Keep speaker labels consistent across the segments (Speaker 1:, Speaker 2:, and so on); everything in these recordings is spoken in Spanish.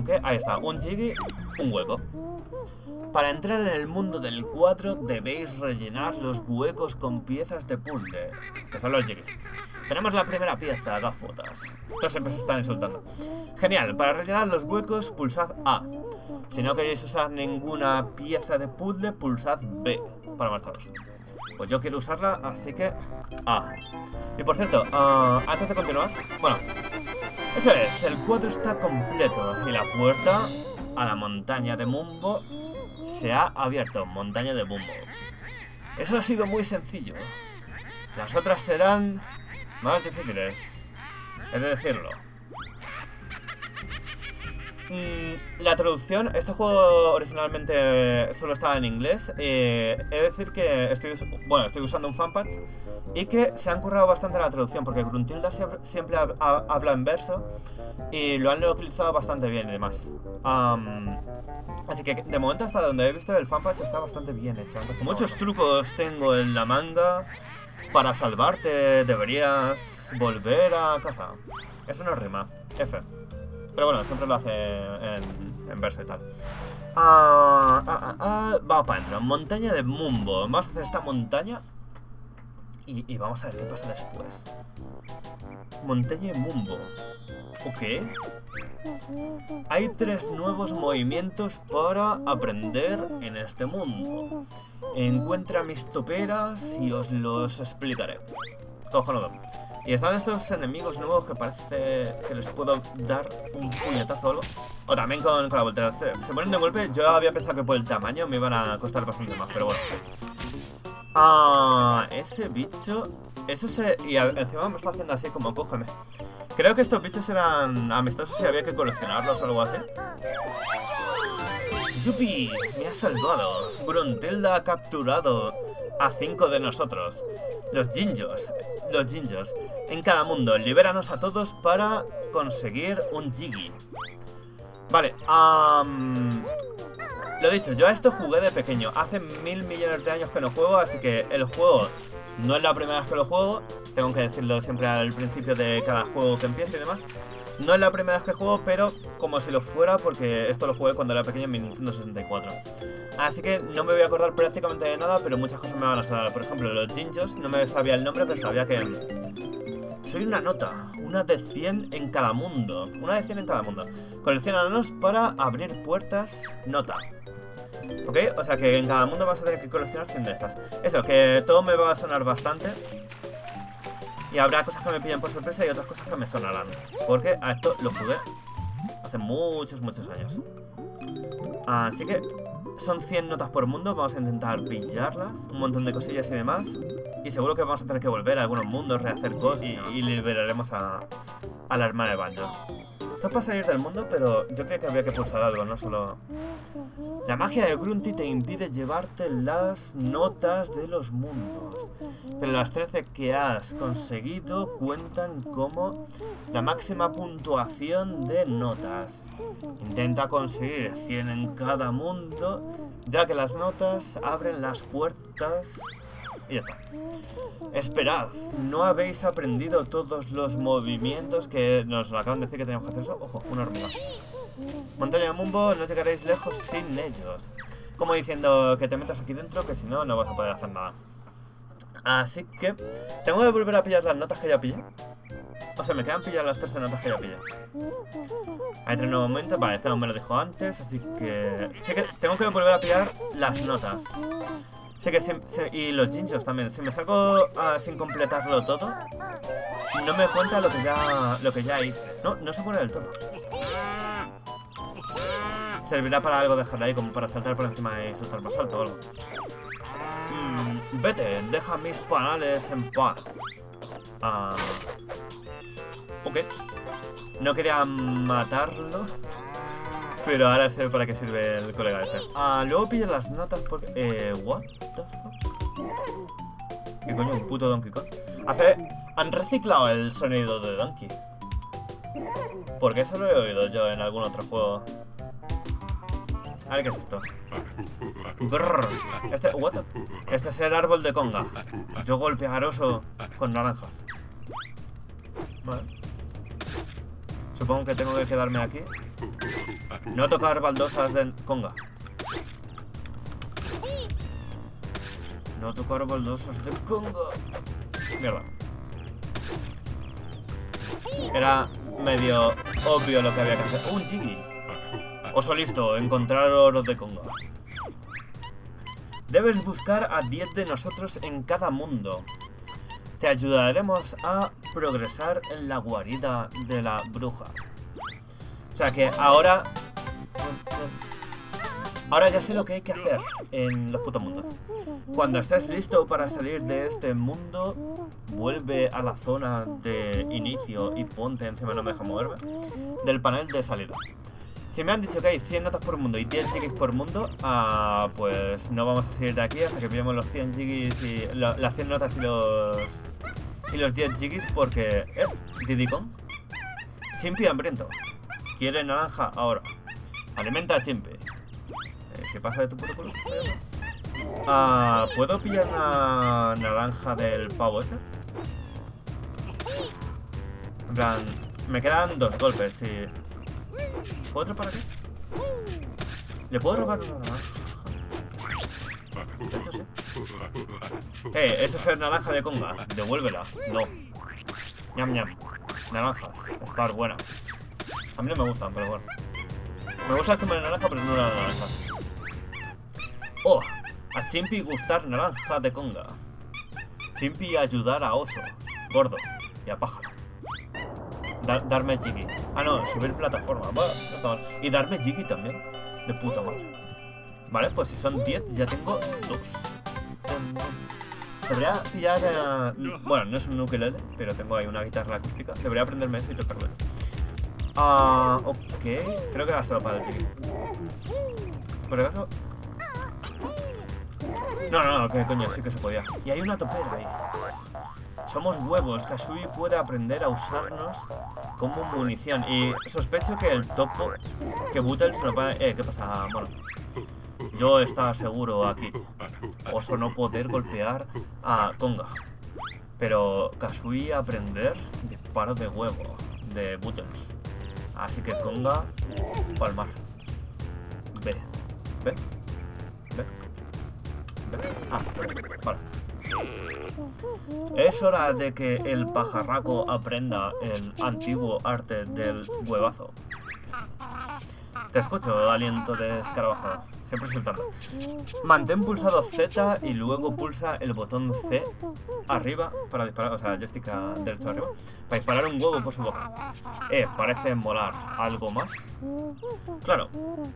Speaker 1: ¿Un qué? Ahí está, un jiggy, un hueco. Para entrar en el mundo del 4 debéis rellenar los huecos con piezas de puzzle, que son los jiggys. Tenemos la primera pieza, gafotas. Todos siempre se están insultando. Genial, para rellenar los huecos pulsad A. Si no queréis usar ninguna pieza de puzzle, pulsad B para marcharos. Pues yo quiero usarla, así que A. Y por cierto, ah, antes de continuar, bueno, eso es, el cuadro está completo y la puerta a la montaña de Mumbo se ha abierto. Montaña de Mumbo. Eso ha sido muy sencillo. Las otras serán más difíciles. He de decirlo. Mm, la traducción, este juego originalmente solo estaba en inglés. Eh, he de decir que estoy, bueno, estoy usando un fanpatch y que se han currado bastante la traducción porque Gruntilda siempre, habla en verso y lo han utilizado bastante bien y demás. así que de momento hasta donde he visto el fanpatch está bastante bien hecho. Muchos trucos tengo en la manga. Para salvarte deberías volver a casa. Eso no rima. F. Pero bueno, siempre lo hace en, verso y tal. Ah, ah, ah, ah, vamos para adentro. Montaña de Mumbo. Vamos a hacer esta montaña. Y, vamos a ver qué pasa después. Montaña de Mumbo. Ok. Hay tres nuevos movimientos para aprender en este mundo. Encuentra mis toperas y os los explicaré. Cojonudo. Y están estos enemigos nuevos que parece que les puedo dar un puñetazo o. O también con, la voltera. Se, ponen de golpe. Yo había pensado que por el tamaño me iban a costar bastante más, pero bueno. Ah, ese bicho... Eso se... Y encima me está haciendo así como cógeme. Creo que estos bichos eran amistosos y había que coleccionarlos o algo así. ¡Yupi! ¡Me ha salvado! Bruntilda ha capturado a cinco de nosotros. Los Jinjos. Los Jinjos. En cada mundo. Libéranos a todos para conseguir un Jiggy. Vale. Um, lo dicho, yo a esto jugué de pequeño. Hace mil millones de años que no juego, así que el juego no es la primera vez que lo juego. Tengo que decirlo siempre al principio de cada juego que empiece y demás. No es la primera vez que juego, pero como si lo fuera, porque esto lo jugué cuando era pequeño en mi Nintendo 64. Así que no me voy a acordar prácticamente de nada, pero muchas cosas me van a sonar. Por ejemplo, los Jinjos, no me sabía el nombre, pero sabía que... Soy una nota, una de 100 en cada mundo. Una de 100 en cada mundo. Coleccionanos para abrir puertas, nota. ¿Ok? O sea que en cada mundo vas a tener que coleccionar 100 de estas. Eso, que todo me va a sonar bastante. Y habrá cosas que me pillan por sorpresa y otras cosas que me sonarán. Porque a esto lo jugué hace muchos, muchos años. Así que son 100 notas por mundo, vamos a intentar pillarlas, un montón de cosillas y demás. Y seguro que vamos a tener que volver a algunos mundos, rehacer cosas y, liberaremos a, a la hermana de Banjo. Esto es para salir del mundo, pero yo creo que había que pulsar algo, no solo... La magia de Grunty te impide llevarte las notas de los mundos. Pero las 13 que has conseguido cuentan como la máxima puntuación de notas. Intenta conseguir 100 en cada mundo, ya que las notas abren las puertas y ya está. Esperad, ¿no habéis aprendido todos los movimientos que nos acaban de decir que tenemos que hacer eso? Ojo, una hormiga. Montaña de Mumbo, no llegaréis lejos sin ellos. Como diciendo que te metas aquí dentro, que si no, no vas a poder hacer nada. Así que, ¿tengo que volver a pillar las notas que ya pillé? O sea, me quedan pillar las tres notas que ya pillé. Hay tres nuevos momentos. Vale, este no me lo dijo antes, así que... Sí que tengo que volver a pillar las notas. Sé que y los jinjos también. Si me salgo ah, sin completarlo todo, no me cuenta lo que ya lo que ya hice. No, no se pone del todo. Servirá para algo dejarla ahí, como para saltar por encima y saltar más alto o algo. Mm, vete, deja mis panales en paz. Ah, ok. No quería matarlo. Pero ahora sé para qué sirve el colega ese. Ah, luego pilla las notas porque... Eh, what the fuck? ¿Qué coño? ¿Un puto Donkey Kong? Hace... Han reciclado el sonido de Donkey. Porque eso lo he oído yo en algún otro juego. A ver qué es esto. Brrr. Este... What. Este es el árbol de conga. Yo golpearoso con naranjas. Vale. Supongo que tengo que quedarme aquí. No tocar baldosas de conga. No tocar baldosas de conga. Mierda. Era medio obvio lo que había que hacer. ¡Un Jiggy! Oso listo, encontrar oro de conga. Debes buscar a 10 de nosotros en cada mundo. Te ayudaremos a progresar en la guarida de la bruja. O sea que ahora... Ahora ya sé lo que hay que hacer en los putos mundos. Cuando estés listo para salir de este mundo, vuelve a la zona de inicio y ponte encima, no me deja moverme, del panel de salida. Si me han dicho que hay 100 notas por mundo y 10 jiggies por mundo, ah, pues no vamos a salir de aquí hasta que pillemos los 100 jiggies y las 100 notas y los y los 10 jiggies porque... Eh, Diddy Kong. Chimpy hambriento. Quiere naranja ahora. Alimenta a Chimpy. Eh, ¿Se pasa de tu puto culo? Ah, ¿Puedo pillar una naranja del pavo este? En plan, me quedan dos golpes y... ¿Puedo para qué? ¿Le puedo robar una naranja? Sí. Eh, eso es el naranja de conga. Devuélvela. No. Ñam ñam. Naranjas. Estar buenas. A mí no me gustan, pero bueno. Me gusta el de naranja, pero no la naranja. Oh, a Chimpy gustar naranja de conga. Chimpy ayudar a oso, gordo y a pájaro. Darme Jiggy. Ah, no, subir plataforma. Y darme Jiggy también. De puta madre. Vale, pues si son 10, ya tengo 2. Debería pillar... Eh, bueno, no es un ukelele, pero tengo ahí una guitarra acústica. Debería aprenderme eso y tocarlo. Ah, ok. Creo que era solo para el chiqui. Por acaso... No, no, no, que coño, sí que se podía. Y hay una topera ahí. Somos huevos, Kasui puede aprender a usarnos como munición. Y sospecho que el topo, que Butel se lo. Eh, ¿qué pasa? Bueno, yo estaba seguro aquí. Oso no poder golpear a Tonga. Pero Kasui aprender disparo de huevo de Buttons. Así que Konga, palmar. Ve. Ve. Ve. Ve. Ah, vale. Es hora de que el pajarraco aprenda el antiguo arte del huevazo. Te escucho, aliento de escarabajo. Siempre soltando. Mantén pulsado Z y luego pulsa el botón C arriba para disparar, o sea, joystick derecho arriba, para disparar un huevo por su boca. Eh, parece molar. ¿Algo más? Claro,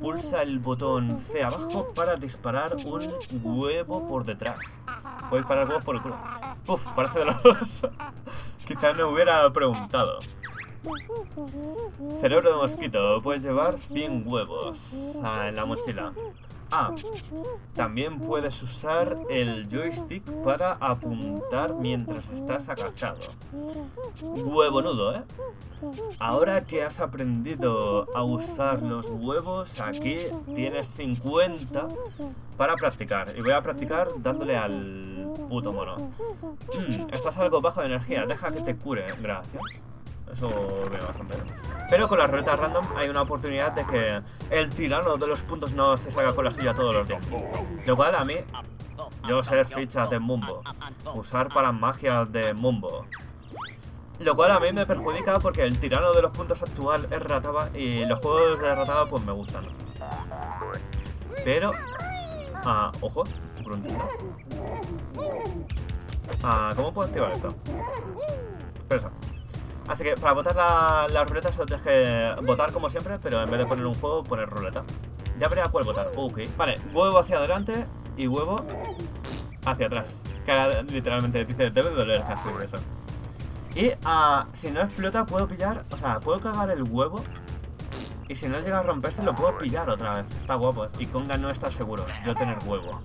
Speaker 1: pulsa el botón C abajo para disparar un huevo por detrás. Puedes disparar huevos por el culo. Uf, parece doloroso. Quizás no hubiera preguntado. Cerebro de mosquito, puedes llevar 100 huevos en la mochila. Ah, también puedes usar el joystick para apuntar mientras estás agachado. Huevo nudo, ¿eh? Ahora que has aprendido a usar los huevos, aquí tienes 50 para practicar. Y voy a practicar dándole al puto mono. Mm, estás algo bajo de energía, deja que te cure, gracias. Eso viene bastante bien. Pero con las ruletas random hay una oportunidad de que el tirano de los puntos no se salga con la suya todos los días. Lo cual a mí, yo ser fichas de Mumbo, usar para magia de Mumbo. Lo cual a mí me perjudica porque el tirano de los puntos actual es Rataba y los juegos de Rataba pues me gustan. Pero... Ah, ojo, gruntito. Ah, ¿cómo puedo activar esto? Espera. Así que para votar la, la solo tienes que votar como siempre, pero en vez de poner un juego, poner ruleta. Ya veré a cuál votar. Ok. Vale, huevo hacia adelante y huevo hacia atrás. Que literalmente dice, debe doler casi eso. Y uh, si no explota, puedo pillar, o sea, puedo cagar el huevo. Y si no llega a romperse, lo puedo pillar otra vez. Está guapo. Y Conga no está seguro. Yo tener huevo.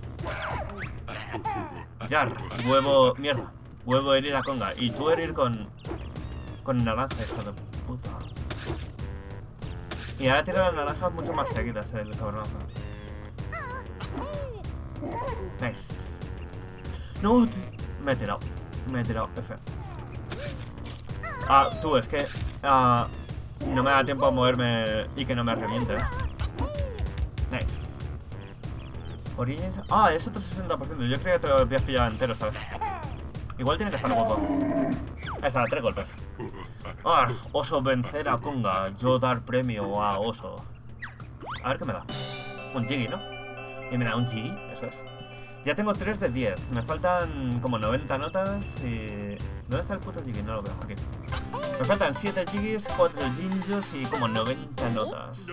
Speaker 1: Jar, huevo, mierda. Huevo herir a Conga. Y tú herir con con naranja, hijo de puta. Y ahora tiene las naranjas mucho más seguidas el cabronazo. Nice. No, me he tirado. Me he tirado, F. Ah, tú, es que... Ah, no me da tiempo a moverme y que no me reviente. Nice. Origins... Ah, es otro 60%. Yo creía que te lo habías pillado entero esta vez. Igual tiene que estar guapo. Ahí está, tres golpes. Ah, oso vencer a Konga. Yo dar premio a oso. A ver qué me da. Un Jiggy, ¿no? Y me da un Jiggy, eso es. Ya tengo 3 de 10. Me faltan como 90 notas y... ¿Dónde está el puto Jiggy? No lo veo. Aquí. Me faltan 7 Jiggys, 4 Jinjos y como 90 notas.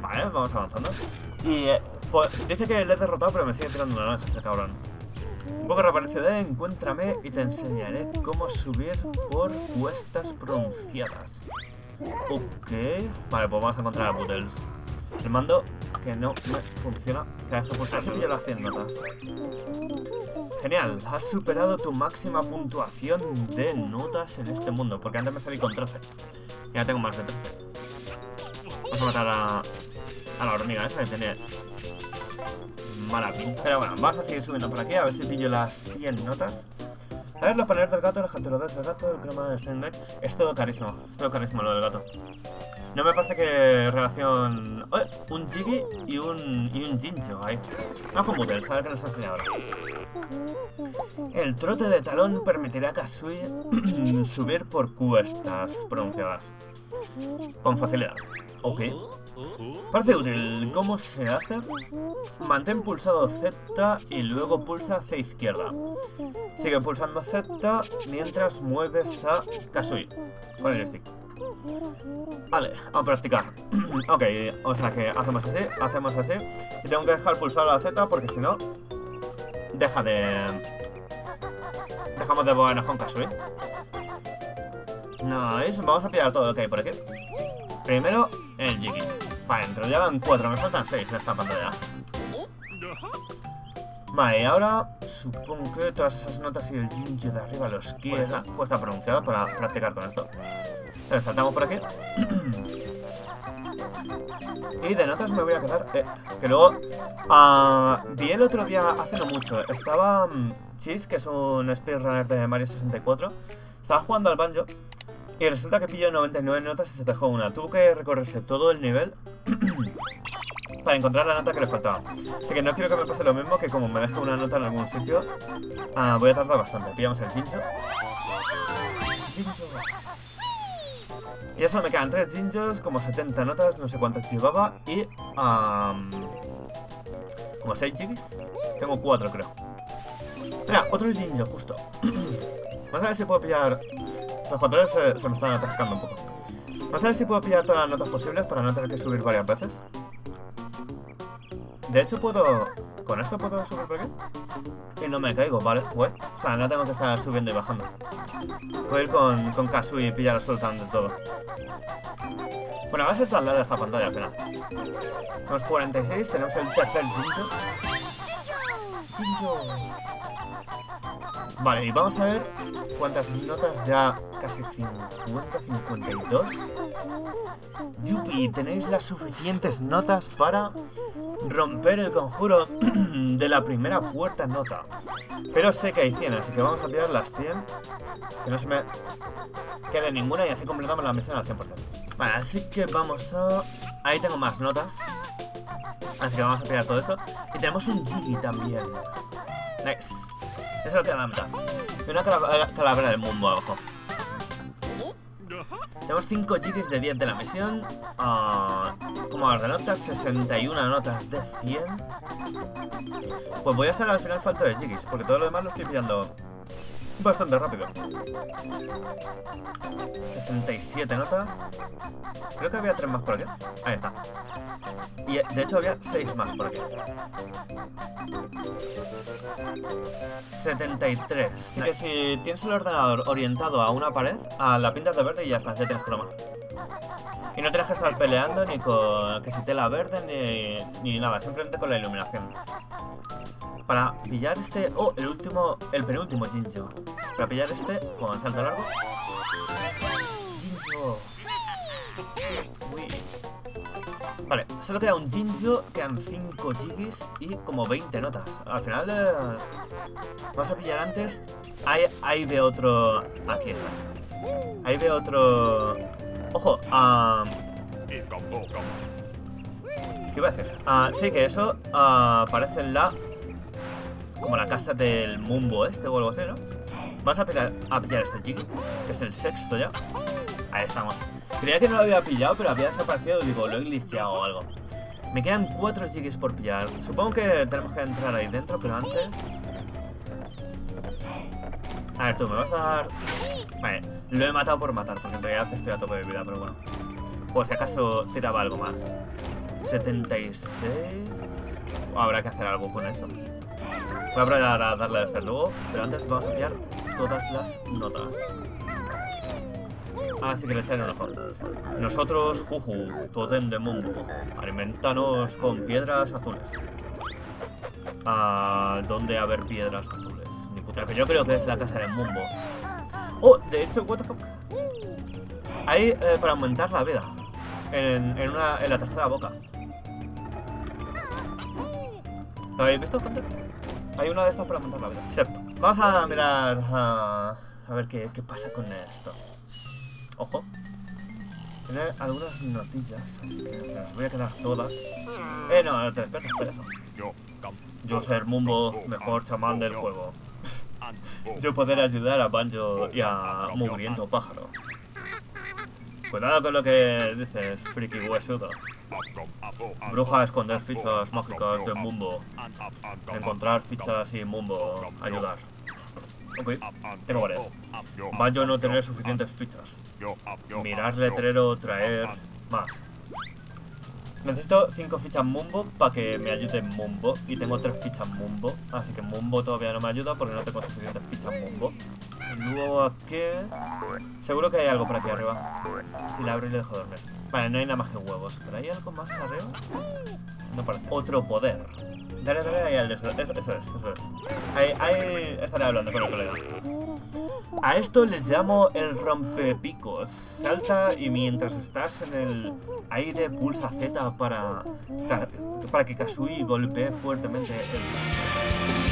Speaker 1: Vale, vamos avanzando. Y eh, pues, dice que le he derrotado, pero me sigue tirando una lanza este cabrón. Un poco reaparece de encuéntrame y te enseñaré cómo subir por cuestas pronunciadas. Ok. Vale, pues vamos a encontrar a Boodles. El mando que no me funciona. Que deje pulsar. Pilla las 100 notas. Genial, has superado tu máxima puntuación de notas en este mundo. Porque antes me salí con 13. Ya tengo más de 13. Vamos a matar a, a la hormiga esa que tiene mala pinta. Pero bueno, vamos a seguir subiendo por aquí. A ver si pillo las 100 notas. A ver, los paneles del gato, los canteros del gato, el crema de Steam Deck. Es todo carísimo. Es todo carísimo lo del gato. No me parece que relación... Un Jiggy y un, y un Jinjo ahí. Vamos con Boodles, a ver qué nos enseña ahora. El trote de talón permitirá a Kasui subir por cuestas pronunciadas. Con facilidad. Ok. Parece útil. ¿Cómo se hace? Mantén pulsado Z y luego pulsa hacia izquierda. Sigue pulsando Z mientras mueves a Kasui con el stick. Vale, a practicar. ok, o sea que hacemos así, hacemos así. Y tengo que dejar pulsado la Z porque si no, deja de... Dejamos de movernos con Kasui. Nice, vamos a pillar todo hay por aquí. Primero, el Jiggy. Vale, dentro ya van cuatro, me faltan seis en esta pantalla. Vale, y ahora supongo que todas esas notas y el Jinjo de arriba los quiere. Cuesta pronunciado para practicar con esto. Saltamos por aquí. y de notas me voy a quedar... Eh, que luego... Uh, vi el otro día, hace no mucho, estaba... Um, Cheese, que es un speedrunner de Mario 64. Estaba jugando al banjo y resulta que pilló 99 notas y se dejó una. Tuvo que recorrerse todo el nivel para encontrar la nota que le faltaba. Así que no quiero que me pase lo mismo, que como me deje una nota en algún sitio, uh, voy a tardar bastante. Pillamos el Jinjo. Jinjo. Y solo me quedan 3 Jinjos, como 70 notas, no sé cuántas llevaba, y... Um, como 6 Jiggies. Tengo 4 creo. Mira, otro Jinjo, justo. Vamos a ver si puedo pillar los controles se, me están atascando un poco. A ver si puedo pillar todas las notas posibles para no tener que subir varias veces. De hecho, puedo... ¿Con esto puedo subir por aquí? Y no me caigo, ¿vale? O sea, no tengo que estar subiendo y bajando. Puedo ir con, con y pillar absolutamente todo. Bueno, va a ser tan larga esta pantalla al final. Tenemos 46, tenemos el tercer Jinjo. Jinjo. Vale, y vamos a ver cuántas notas ya... Casi 50, 52. Yupi, tenéis las suficientes notas para romper el conjuro de la primera puerta nota. Pero sé que hay 100, así que vamos a pillar las 100. Que no se me quede ninguna y así completamos la misión al 100%. Vale, así que vamos a... Ahí tengo más notas. Así que vamos a pillar todo esto. Y tenemos un Jiggy también. Nice. Eso es la mitad. Y una calavera del mundo abajo. Tenemos 5 Jiggies de 10 de la misión. Uh, como de notas, 61 notas de 100. Pues voy a estar al final falto de Jiggies, porque todo lo demás lo estoy pillando bastante rápido. 67 notas. Creo que había 3 más por aquí. Ahí está. Y de hecho había 6 más por aquí. 73. Así que si tienes el ordenador orientado a una pared, a la pintas de verde y ya está, ya tienes croma. Y no tienes que estar peleando ni con que si tela verde ni, ni nada, simplemente con la iluminación. Para pillar este... Oh, el último... El penúltimo Jinjo. Para pillar este con salto largo. Jinjo. Uy. Vale, solo queda un Jinjo, quedan 5 Jiggies y como 20 notas. Al final de... Vamos a pillar antes. Ahí, ahí otro... Aquí está. Ahí veo otro... Ojo, ah... ¿Qué iba a decir? Ah, sí, que eso ah, aparece la... Como la casa del Mumbo este o algo así, ¿no? Vamos a pillar, a pillar este Jiggy, que es el sexto ya. Ahí estamos. Creía que no lo había pillado, pero había desaparecido. Digo, lo he glitchado o algo. Me quedan cuatro Jiggys por pillar. Supongo que tenemos que entrar ahí dentro, pero antes... A ver, tú, me vas a dar... Vale, lo he matado por matar, porque en realidad estoy a tope de vida, pero bueno. Por si acaso tiraba algo más. 76... Habrá que hacer algo con eso. Voy a probar a darle a luego, pero antes vamos a pillar todas las notas. Así que le echaré un ojo. Nosotros, Juju, totem de Mumbo. Alimentanos con piedras azules. ¿A dónde haber piedras azules? Ni puta, que yo creo que es la casa de Mumbo. Oh, de hecho, what the fuck. Hay eh, para aumentar la vida. En, en, una, en la tercera boca. ¿Lo habéis visto, gente? Hay una de estas para aumentar la vida. Vamos a mirar a, a ver qué, qué pasa con esto. Ojo. Tiene algunas notillas, así que las voy a quedar todas. Eh, no, no te espera, espera eso. Yo ser Mumbo, mejor chamán del juego. Yo poder ayudar a Banjo y a Mugriento Pájaro. Cuidado con lo que dices, friki huesudo. Bruja esconder fichas mágicas de Mumbo. Encontrar fichas y Mumbo ayudar. Ok, tengo varias. Banjo no tener suficientes fichas. Mirar letrero, traer más. Necesito 5 fichas Mumbo para que me ayude Mumbo. Y tengo 3 fichas Mumbo. Así que Mumbo todavía no me ayuda porque no tengo suficientes fichas Mumbo. Luego aquí... Seguro que hay algo por aquí arriba. Si la abro y le dejo dormir. Vale, no hay nada más que huevos. ¿Pero hay algo más arriba? No parece. Otro poder. Dale, dale ahí al de eso, es, eso es. Ahí, estaré hablando con el colega. A esto les llamo el rompepicos. Salta y mientras estás en el aire pulsa Z para, para que Kasui golpee fuertemente el...